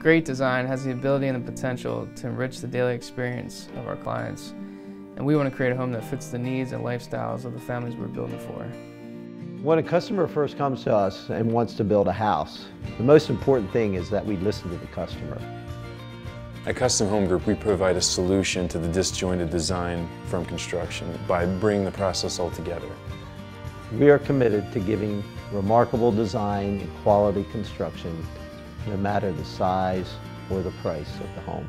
Great design has the ability and the potential to enrich the daily experience of our clients, and we want to create a home that fits the needs and lifestyles of the families we're building for. When a customer first comes to us and wants to build a house, the most important thing is that we listen to the customer. At Custom Home Group, we provide a solution to the disjointed design from construction by bringing the process all together. We are committed to giving remarkable design and quality construction no matter the size or the price of the home.